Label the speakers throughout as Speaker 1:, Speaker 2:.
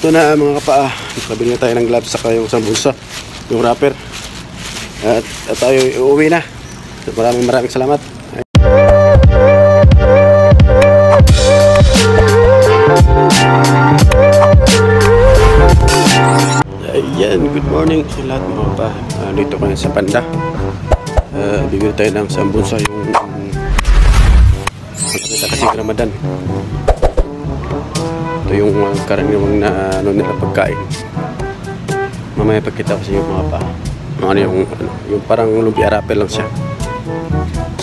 Speaker 1: Ito na mga kapaa. Nakabili na tayo ng gloves saka yung sambusa, yung wrapper. At, at tayo uuwi na. So, maraming maraming salamat. Ayan, good morning sa lahat mga kapaa. Uh, dito ko sa Panda. Uh, bibili tayo ng sambusa yung Magkita kasi Ramadan. Ito yung uh, karaniwang na ano nila pagkain. Mamaya pagkita ko sa inyo mga pa. Ano yung, ano, yung parang lumpia rapel lang siya.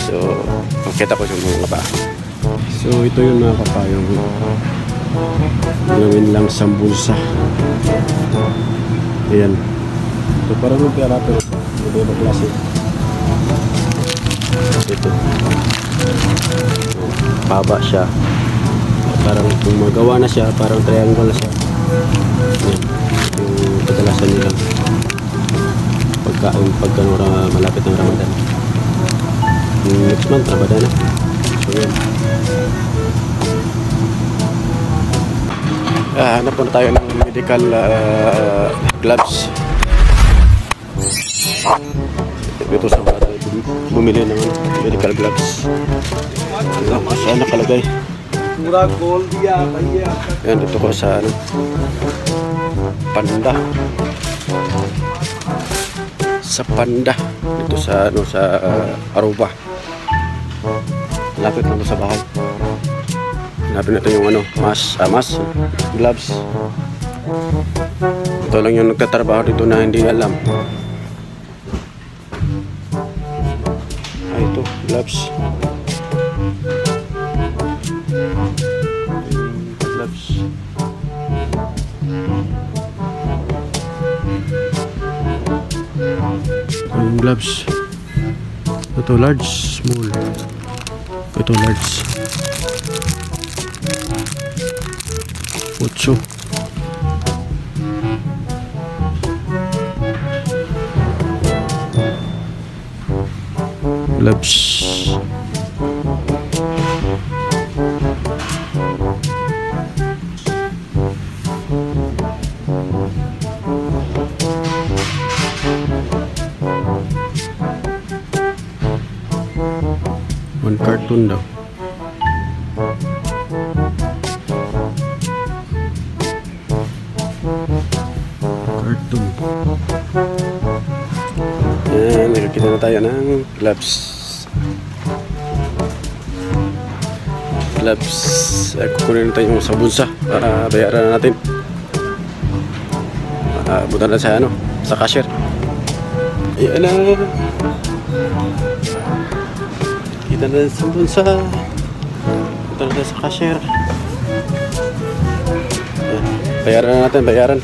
Speaker 1: So, pagkita ko sa mga pa. So, ito yung mga kapa yung gawin lang sambusa. Ayan. Ito parang lumpia rapel. Iba-iba klase. Ito paba siya parang kung magawa na siya parang triangle siya. Yan. Yung kadalasan nila. Pagkain pagka malapit ng Ramadan. Yung next month Ramadan na. So yan. Ah, hanap po na tayo ng medical uh, gloves. Ito sa bata bumili ng medical gloves. Ko saan nakalagay
Speaker 2: Pura gold yan.
Speaker 1: Ayan, dito ko sa ano, panda. Sa panda. Dito sa, ano, sa uh, Aruba. Lapit lang sa bahay. Hanapin natin yung ano, mas, ah, mas, gloves. Ito lang yung nagtatrabaho dito na hindi alam. Ay, ito, gloves gloves. Yung gloves. Ito large, small. Ito large. Ocho. Gloves. Cartoon daw. Cartoon. Yan, nakakita na tayo ng gloves. Gloves. Eh, kukunin na tayo yung sabunsa para bayaran na natin. Uh, buta na sa ano, sa cashier. Ayan na. Kita na sa bulsa. Ito na sa cashier. Ayan. Bayaran na natin, bayaran.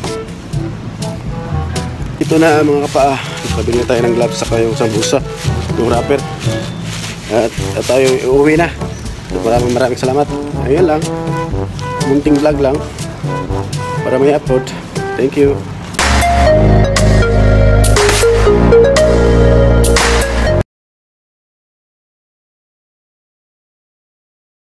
Speaker 1: Ito na mga kapaa. Nakabili na tayo ng gloves saka yung sambusa, yung wrapper. At, at tayo uuwi na. Maraming maraming salamat. Ayan lang. Munting vlog lang. Para may upload. Thank you.